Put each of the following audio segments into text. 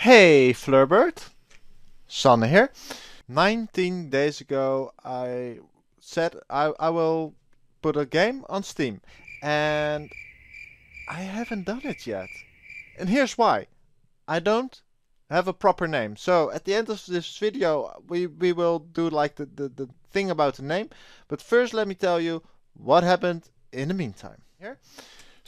Hey FleurBird, Sanne here. 19 days ago I said I, I will put a game on Steam and I haven't done it yet. And here's why. I don't have a proper name. So at the end of this video we, we will do like the, the, the thing about the name. But first let me tell you what happened in the meantime. Here.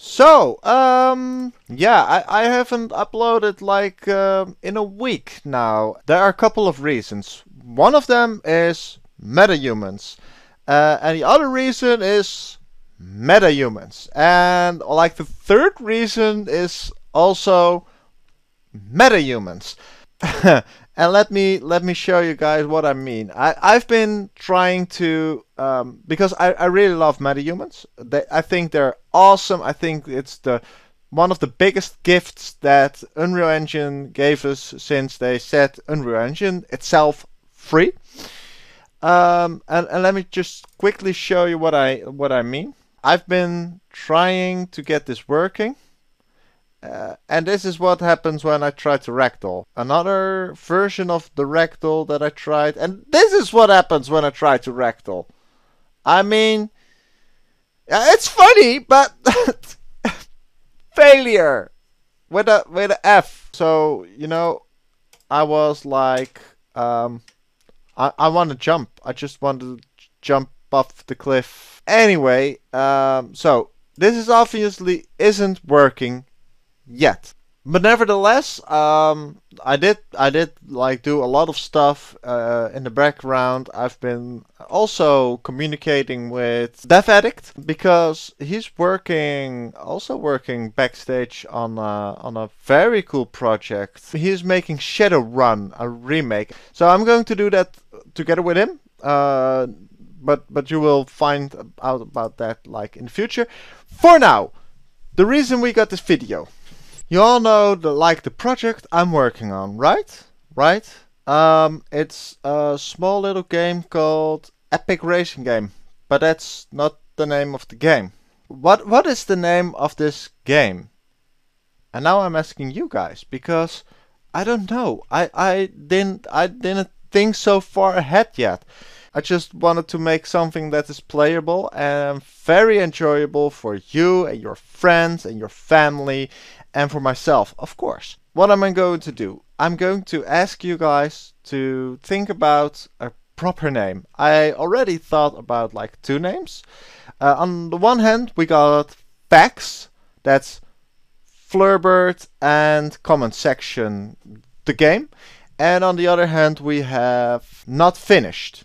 So, um, yeah, I, I haven't uploaded like uh, in a week now. There are a couple of reasons. One of them is metahumans, uh, and the other reason is metahumans. And like the third reason is also metahumans. and let me let me show you guys what I mean. I I've been trying to um, because I I really love metahumans. They I think they're awesome. I think it's the one of the biggest gifts that Unreal Engine gave us since they set Unreal Engine itself free. Um, and, and let me just quickly show you what I what I mean. I've been trying to get this working uh, and this is what happens when I try to ragdoll. Another version of the ragdoll that I tried. And this is what happens when I try to ragdoll. I mean, it's funny, but failure with a with a F. So you know, I was like, um, I I want to jump. I just want to jump off the cliff. Anyway, um, so this is obviously isn't working yet. But nevertheless, um, I did I did like do a lot of stuff uh, in the background. I've been also communicating with DevAddict because he's working also working backstage on a, on a very cool project. He's making Shadowrun, a remake. So I'm going to do that together with him. Uh, but but you will find out about that like in the future. For now, the reason we got this video you all know the like the project I'm working on, right? Right? Um, it's a small little game called Epic Racing Game, but that's not the name of the game. What what is the name of this game? And now I'm asking you guys because I don't know. I I didn't I didn't think so far ahead yet. I just wanted to make something that is playable and very enjoyable for you and your friends and your family and for myself, of course. What am I going to do? I'm going to ask you guys to think about a proper name. I already thought about like two names. Uh, on the one hand, we got Facts, that's FleurBird and comment section, the game. And on the other hand, we have Not Finished.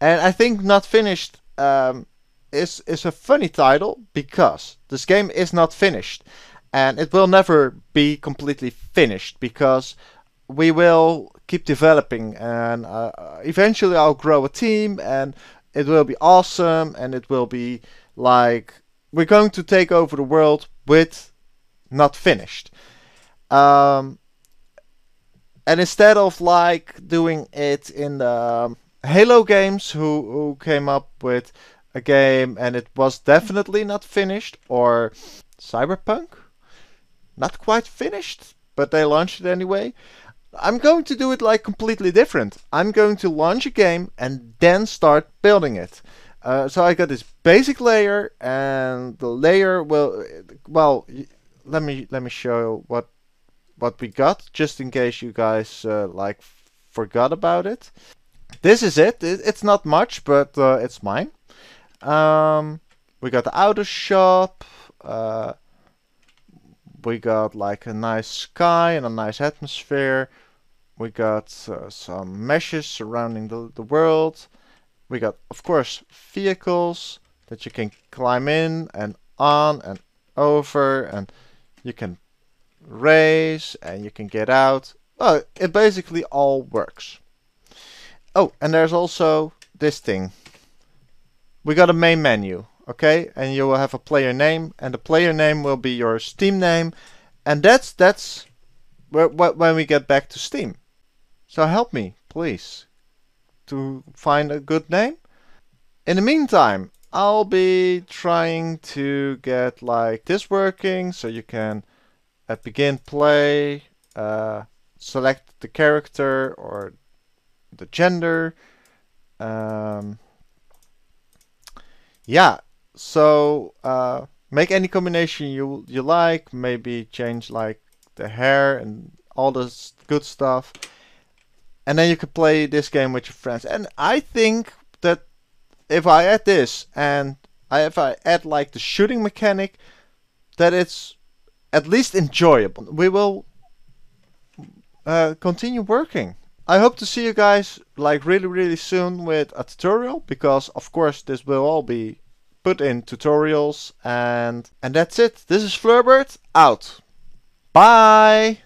And I think Not Finished um, is, is a funny title because this game is not finished and it will never be completely finished because we will keep developing and uh, eventually I'll grow a team and it will be awesome and it will be like we're going to take over the world with not finished. Um, and instead of like doing it in the Halo games who, who came up with a game and it was definitely not finished or Cyberpunk not quite finished, but they launched it anyway. I'm going to do it like completely different. I'm going to launch a game and then start building it. Uh, so I got this basic layer, and the layer will, well, let me let me show what what we got, just in case you guys uh, like forgot about it. This is it. it it's not much, but uh, it's mine. Um, we got the outer shop. We got like a nice sky and a nice atmosphere. We got uh, some meshes surrounding the, the world. We got, of course, vehicles that you can climb in and on and over and you can race and you can get out. Well, it basically all works. Oh, and there's also this thing. We got a main menu okay? And you will have a player name and the player name will be your steam name and that's that's when we get back to steam. So help me please to find a good name. In the meantime I'll be trying to get like this working so you can uh, begin play uh, select the character or the gender. Um, yeah, so uh, make any combination you you like. Maybe change like the hair and all this good stuff. And then you can play this game with your friends. And I think that if I add this and I, if I add like the shooting mechanic, that it's at least enjoyable. We will uh, continue working. I hope to see you guys like really really soon with a tutorial because of course this will all be put in tutorials and and that's it. This is FleurBird out. Bye!